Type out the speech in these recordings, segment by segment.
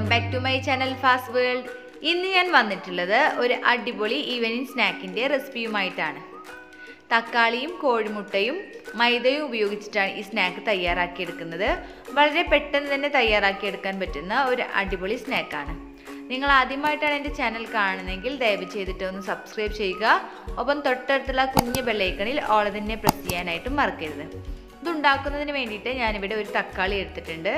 Breakfast world ഇന്ന് ഞാൻ വന്നിട്ടുള്ളത് ഒരു അടിപൊളി ഈവനിങ് സ്നാക്കിന്റെ റെസിപ്പിയുമായിട്ടാണ് തക്കാളിയും കോഴിമുട്ടയും മൈദയും ഉപയോഗിച്ചിട്ടാണ് ഈ സ്നാക്ക് തയ്യാറാക്കിയെടുക്കുന്നത്. വളരെ പെട്ടെന്ന് തന്നെ തയ്യാറാക്കിയെടുക്കാൻ പറ്റുന്ന ഒരു അടിപൊളി സ്നാക്കാണ് നിങ്ങൾ ആദ്യമായിട്ടാണ് എന്റെ ചാനൽ കാണുന്നതെങ്കിൽ ദയവ് ചെയ്തിട്ട് ഒന്ന് സബ്സ്ക്രൈബ് ചെയ്യുക. ഒപ്പം തൊട്ടടുത്തുള്ള കുഞ്ഞ് ബെല്ലൈക്കണിൽ ഓൾ തന്നെ പ്രസ് ചെയ്യാനായിട്ടും മറക്കരുത്. ഇതുണ്ടാക്കുന്നതിന് വേണ്ടിയിട്ട് ഞാനിവിടെ ഒരു തക്കാളി എടുത്തിട്ടുണ്ട്.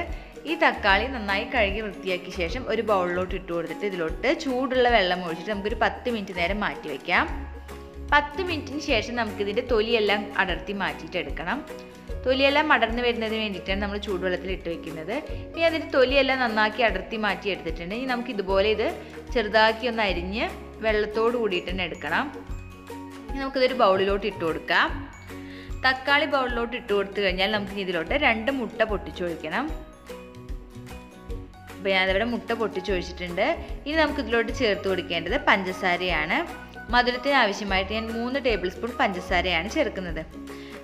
ഈ തക്കാളി നന്നായി കഴുകി വൃത്തിയാക്കിയ ശേഷം ഒരു ബൗളിലോട്ട് ഇട്ട് കൊടുത്തിട്ട് ഇതിലോട്ട് ചൂടുള്ള വെള്ളം ഒഴിച്ചിട്ട് നമുക്കൊരു പത്ത് മിനിറ്റ് നേരം മാറ്റി വയ്ക്കാം പത്ത് മിനിറ്റിന് ശേഷം നമുക്കിതിന്റെ തൊലിയെല്ലാം അടർത്തി മാറ്റിയിട്ട് എടുക്കണം. തൊലിയെല്ലാം അടർന്നു വരുന്നതിന് വേണ്ടിയിട്ടാണ് നമ്മൾ ചൂടുവെള്ളത്തിൽ ഇട്ട് വെക്കുന്നത്. ഇനി അതിന്റെ തൊലിയെല്ലാം നന്നാക്കി അടർത്തി മാറ്റി എടുത്തിട്ടുണ്ട്. ഇനി നമുക്ക് ഇതുപോലെ ഇത് ചെറുതാക്കി ഒന്ന് അരിഞ്ഞ് വെള്ളത്തോട് കൂടിയിട്ട് തന്നെ എടുക്കണം. ഇനി നമുക്കിതൊരു ബൗളിലോട്ട് ഇട്ട് കൊടുക്കാം. തക്കാളി ബൗളിലോട്ട് ഇട്ട് കൊടുത്തു കഴിഞ്ഞാൽ നമുക്ക് ഇതിലോട്ട് രണ്ട് മുട്ട പൊട്ടിച്ചൊഴിക്കണം. അപ്പോൾ ഞാനിവിടെ മുട്ട പൊട്ടിച്ചൊഴിച്ചിട്ടുണ്ട് ഇനി നമുക്ക് ഇതിലോട്ട് ചേർത്ത് കൊടുക്കേണ്ടത് പഞ്ചസാരയാണ്. മധുരത്തിന് ആവശ്യമായിട്ട് ഞാൻ മൂന്ന് ടേബിൾ സ്പൂൺ പഞ്ചസാരയാണ് ചേർക്കുന്നത്.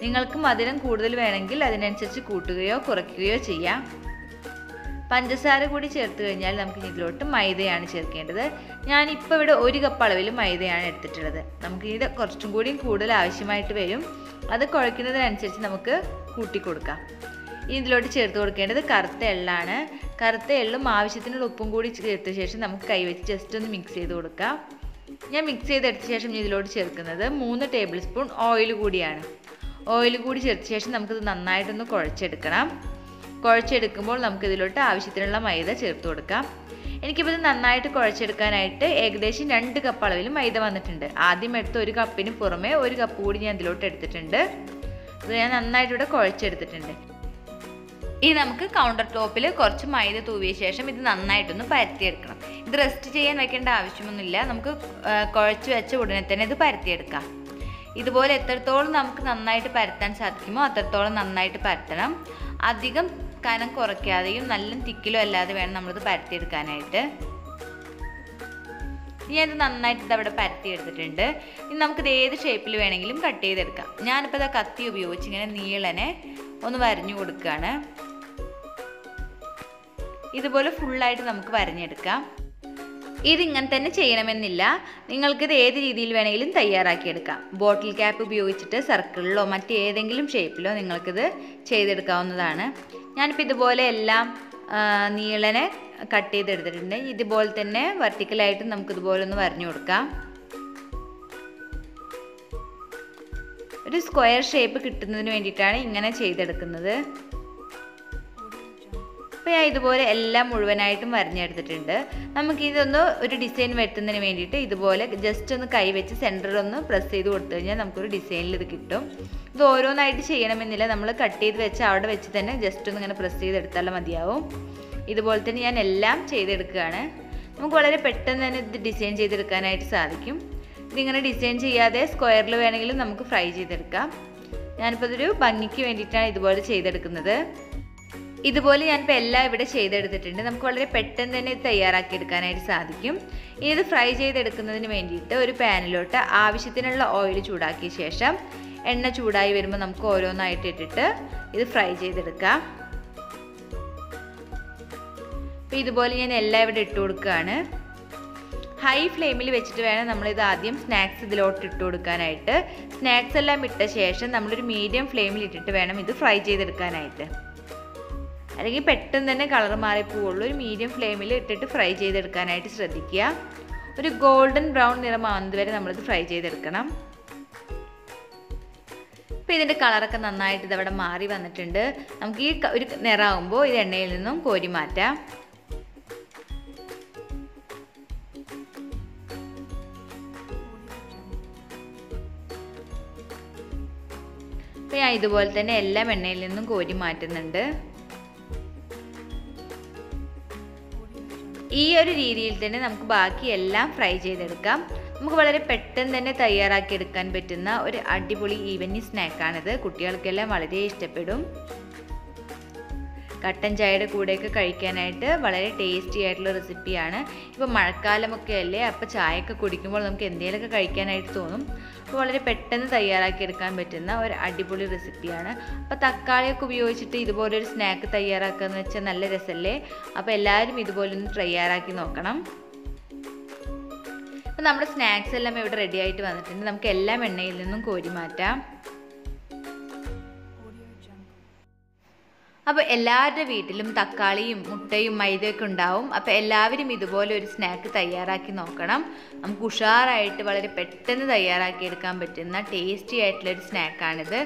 നിങ്ങൾക്ക് മധുരം കൂടുതൽ വേണമെങ്കിൽ അതിനനുസരിച്ച് കൂട്ടുകയോ കുറയ്ക്കുകയോ ചെയ്യാം. പഞ്ചസാര കൂടി ചേർത്ത് കഴിഞ്ഞാൽ നമുക്ക് ഇതിലോട്ട് മൈദയാണ് ചേർക്കേണ്ടത്. ഞാനിപ്പോൾ ഇവിടെ ഒരു കപ്പ് അളവിൽ മൈദയാണ് എടുത്തിട്ടുള്ളത്. നമുക്ക് ഇത് കുറച്ചും കൂടിയും കൂടുതൽ ആവശ്യമായിട്ട് വരും. അത് കുഴയ്ക്കുന്നതിനനുസരിച്ച് നമുക്ക് കൂട്ടി കൊടുക്കാം ഇനി ഇതിലോട്ട് ചേർത്ത് കൊടുക്കേണ്ടത് കറുത്ത എള്ളാണ്. കറുത്ത എള്ളും ആവശ്യത്തിനുള്ള ഉപ്പും കൂടി ചേർത്ത ശേഷം നമുക്ക് കൈവച്ച് ജസ്റ്റ് ഒന്ന് മിക്സ് ചെയ്ത് കൊടുക്കാം. ഞാൻ മിക്സ് ചെയ്തെടുത്ത ശേഷം ഞാൻ ഇതിലോട്ട് ചേർക്കുന്നത് മൂന്ന് ടേബിൾ സ്പൂൺ ഓയിൽ കൂടിയാണ്. ഓയിൽ കൂടി ചേർത്ത ശേഷം നമുക്കിത് നന്നായിട്ടൊന്ന് കുഴച്ചെടുക്കണം. കുഴച്ചെടുക്കുമ്പോൾ നമുക്കിതിലോട്ട് ആവശ്യത്തിനുള്ള മൈദ ചേർത്ത് കൊടുക്കാം. എനിക്കിപ്പോൾ ഇത് നന്നായിട്ട് കുഴച്ചെടുക്കാനായിട്ട് ഏകദേശം രണ്ട് കപ്പ് അളവിൽ മൈദ വന്നിട്ടുണ്ട്. ആദ്യം എടുത്ത ഒരു കപ്പിന് പുറമെ ഒരു കപ്പ് കൂടി ഞാൻ ഇതിലോട്ട് എടുത്തിട്ടുണ്ട്. ഇത് ഞാൻ നന്നായിട്ട് ഇവിടെ കുഴച്ചെടുത്തിട്ടുണ്ട്. ഇനി നമുക്ക് കൗണ്ടർ ടോപ്പിൽ കുറച്ച് മൈദ തൂവിയ ശേഷം ഇത് നന്നായിട്ടൊന്ന് പരത്തിയെടുക്കണം. ഇത് റെസ്റ്റ് ചെയ്യാൻ വെക്കേണ്ട ആവശ്യമൊന്നുമില്ല. നമുക്ക് കുഴച്ച് വെച്ച ഉടനെ തന്നെ ഇത് പരത്തിയെടുക്കാം. ഇതുപോലെ എത്രത്തോളം നമുക്ക് നന്നായിട്ട് പരത്താൻ സാധിക്കുമോ അത്രത്തോളം നന്നായിട്ട് പരത്തണം. അധികം കനം കുറയ്ക്കാതെയും നല്ല തിക്കിലും അല്ലാതെ വേണം നമ്മളിത് പരത്തിയെടുക്കാനായിട്ട്. ഇനി അത് നന്നായിട്ട് ഇതവിടെ പരത്തി എടുത്തിട്ടുണ്ട് ഇനി നമുക്കിത് ഏത് ഷേപ്പിൽ വേണമെങ്കിലും കട്ട് ചെയ്തെടുക്കാം. ഞാനിപ്പോൾ ഇത് കത്തി ഉപയോഗിച്ച് ഇങ്ങനെ നീളനെ ഒന്ന് വരഞ്ഞു കൊടുക്കുകയാണ്. ഇതുപോലെ ഫുള്ളായിട്ട് നമുക്ക് വരഞ്ഞെടുക്കാം. ഇതിങ്ങനെ തന്നെ ചെയ്യണമെന്നില്ല. നിങ്ങൾക്കിത് ഏത് രീതിയിൽ വേണമെങ്കിലും തയ്യാറാക്കിയെടുക്കാം. ബോട്ടിൽ ക്യാപ്പ് ഉപയോഗിച്ചിട്ട് സർക്കിളിലോ മറ്റേതെങ്കിലും ഷേപ്പിലോ നിങ്ങൾക്കിത് ചെയ്തെടുക്കാവുന്നതാണ്. ഞാനിപ്പോൾ ഇതുപോലെ എല്ലാം നീളനെ കട്ട് ചെയ്തെടുത്തിട്ടുണ്ട്. ഇതുപോലെ തന്നെ വെർട്ടിക്കലായിട്ട് നമുക്കിതുപോലെ ഒന്ന് വരഞ്ഞു കൊടുക്കാം. ഒരു സ്ക്വയർ ഷേപ്പ് കിട്ടുന്നതിന് വേണ്ടിയിട്ടാണ് ഇങ്ങനെ ചെയ്തെടുക്കുന്നത്. അപ്പോൾ ഇതുപോലെ എല്ലാം മുഴുവനായിട്ടും വരഞ്ഞെടുത്തിട്ടുണ്ട്. നമുക്ക് ഇതൊന്ന് ഒരു ഡിസൈൻ വരുത്തുന്നതിന് വേണ്ടിയിട്ട് ഇതുപോലെ ജസ്റ്റ് ഒന്ന് കൈ വെച്ച് സെന്ററിൽ ഒന്ന് പ്രസ് ചെയ്ത് കൊടുത്തു കഴിഞ്ഞാൽ നമുക്കൊരു ഡിസൈനിൽ ഇത് കിട്ടും. ഇത് ഓരോന്നായിട്ട് ചെയ്യണമെന്നില്ല. നമ്മൾ കട്ട് ചെയ്ത് വെച്ച് അവിടെ വെച്ച് തന്നെ ജസ്റ്റ് ഒന്ന് ഇങ്ങനെ പ്രസ് ചെയ്തെടുത്താൽ മതിയാവും. ഇതുപോലെ തന്നെ ഞാൻ എല്ലാം ചെയ്തെടുക്കുകയാണ്. നമുക്ക് വളരെ പെട്ടെന്ന് തന്നെ ഇത് ഡിസൈൻ ചെയ്തെടുക്കാനായിട്ട് സാധിക്കും. ഇതിങ്ങനെ ഡിസൈൻ ചെയ്യാതെ സ്ക്വയറിൽ വേണമെങ്കിലും നമുക്ക് ഫ്രൈ ചെയ്തെടുക്കാം. ഞാനിപ്പോൾ ഇതൊരു ഭംഗിക്ക് വേണ്ടിയിട്ടാണ് ഇതുപോലെ ചെയ്തെടുക്കുന്നത്. ഇതുപോലെ ഞാൻ ഞാനിപ്പോൾ എല്ലാം ഇവിടെ ചെയ്തെടുത്തിട്ടുണ്ട്. നമുക്ക് വളരെ പെട്ടെന്ന് തന്നെ ഇത് തയ്യാറാക്കിയെടുക്കാനായിട്ട് സാധിക്കും. ഇനി ഇത് ഫ്രൈ ചെയ്തെടുക്കുന്നതിന് വേണ്ടിയിട്ട് ഒരു പാനിലോട്ട് ആവശ്യത്തിനുള്ള ഓയിൽ ചൂടാക്കിയ ശേഷം എണ്ണ ചൂടായി വരുമ്പോൾ നമുക്ക് ഓരോന്നായിട്ട് ഇട്ടിട്ട് ഇത് ഫ്രൈ ചെയ്തെടുക്കാം. അപ്പോൾ ഇതുപോലെ ഞാൻ എല്ലാം ഇവിടെ ഇട്ട് കൊടുക്കുകയാണ്. ഹൈ ഫ്ലെയിമിൽ വെച്ചിട്ട് വേണം നമ്മളിത് ആദ്യം സ്നാക്സ് ഇതിലോട്ട് ഇട്ട് കൊടുക്കാനായിട്ട്. സ്നാക്സ് എല്ലാം ഇട്ട ശേഷം നമ്മളൊരു മീഡിയം ഫ്ലെയിമിൽ ഇട്ടിട്ട് വേണം ഇത് ഫ്രൈ ചെയ്തെടുക്കാനായിട്ട്. അല്ലെങ്കിൽ പെട്ടെന്ന് തന്നെ കളർ മാറിപ്പോവുള്ളൂ. ഒരു മീഡിയം ഫ്ലെയിമിൽ ഇട്ടിട്ട് ഫ്രൈ ചെയ്തെടുക്കാനായിട്ട് ശ്രദ്ധിക്കുക. ഒരു ഗോൾഡൻ ബ്രൗൺ നിറമാവുന്നത് വരെ നമ്മളിത് ഫ്രൈ ചെയ്തെടുക്കണം. ഇപ്പോൾ ഇതിന്റെ കളറൊക്കെ നന്നായിട്ട് ഇതവിടെ മാറി വന്നിട്ടുണ്ട്. നമുക്ക് ഈ ഒരു നിറാവുമ്പോൾ ഇത് എണ്ണയിൽ നിന്നും കോരി മാറ്റാം. അപ്പോൾ ഞാൻ ഇതുപോലെ തന്നെ എല്ലാം എണ്ണയിൽ നിന്നും കോരി മാറ്റുന്നുണ്ട്. ഈ ഒരു രീതിയിൽ തന്നെ നമുക്ക് ബാക്കി എല്ലാം ഫ്രൈ ചെയ്തെടുക്കാം. നമുക്ക് വളരെ പെട്ടെന്ന് തന്നെ തയ്യാറാക്കിയെടുക്കാൻ പറ്റുന്ന ഒരു അടിപൊളി ഈവനിങ് സ്നാക്കാണിത്. കുട്ടികൾക്കെല്ലാം വളരെ ഇഷ്ടപ്പെടും. കട്ടൻ ചായയുടെ കൂടെയൊക്കെ കഴിക്കാനായിട്ട് വളരെ ടേസ്റ്റി ആയിട്ടുള്ള റെസിപ്പിയാണ്. ഇപ്പോൾ മഴക്കാലമൊക്കെ അല്ലേ? അപ്പോൾ ചായയൊക്കെ കുടിക്കുമ്പോൾ നമുക്ക് എന്തെങ്കിലുമൊക്കെ കഴിക്കാനായിട്ട് തോന്നും. അപ്പോൾ വളരെ പെട്ടെന്ന് തയ്യാറാക്കിയെടുക്കാൻ പറ്റുന്ന ഒരു അടിപൊളി റെസിപ്പിയാണ് അപ്പോൾ തക്കാളിയൊക്കെ ഉപയോഗിച്ചിട്ട് ഇതുപോലെ ഒരു സ്നാക്ക് തയ്യാറാക്കുക എന്ന് വെച്ചാൽ നല്ല രസമല്ലേ അപ്പോൾ എല്ലാവരും ഇതുപോലൊന്ന് തയ്യാറാക്കി നോക്കണം. അപ്പോൾ നമ്മുടെ സ്നാക്സ് എല്ലാം ഇവിടെ റെഡി ആയിട്ട് വന്നിട്ടുണ്ട്. നമുക്ക് എല്ലാം എണ്ണയിൽ നിന്നും കോരി മാറ്റാം. അപ്പോൾ എല്ലാവരുടെ വീട്ടിലും തക്കാളിയും മുട്ടയും മൈദയൊക്കെ ഉണ്ടാവും. അപ്പോൾ എല്ലാവരും ഇതുപോലെ ഒരു സ്നാക്ക് തയ്യാറാക്കി നോക്കണം. നമുക്ക് ഉഷാറായിട്ട് വളരെ പെട്ടെന്ന് തയ്യാറാക്കിയെടുക്കാൻ പറ്റുന്ന ടേസ്റ്റി ആയിട്ടുള്ള ഒരു സ്നാക്കാണിത്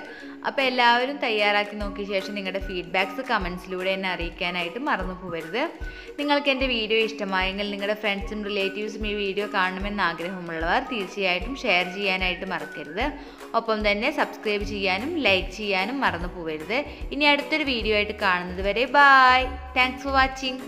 അപ്പോൾ എല്ലാവരും തയ്യാറാക്കി നോക്കിയ ശേഷം നിങ്ങളുടെ ഫീഡ്ബാക്ക്സ് കമൻസിലൂടെ എന്നെ അറിയിക്കാനായിട്ട് മറന്നു പോകരുത് നിങ്ങൾക്ക് എന്റെ വീഡിയോ ഇഷ്ടമായെങ്കിൽ നിങ്ങളുടെ ഫ്രണ്ട്സും റിലേറ്റീവ്സും ഈ വീഡിയോ കാണണമെന്ന് ആഗ്രഹമുള്ളവർ തീർച്ചയായിട്ടും ഷെയർ ചെയ്യാനായിട്ട് മറക്കരുത്. ഒപ്പം തന്നെ സബ്സ്ക്രൈബ് ചെയ്യാനും ലൈക്ക് ചെയ്യാനും മറന്നു പോകരുത് ഇനി അടുത്തൊരു കാണുന്നത് വരെ ബായ് താങ്ക്സ് ഫോർ വാച്ചിങ്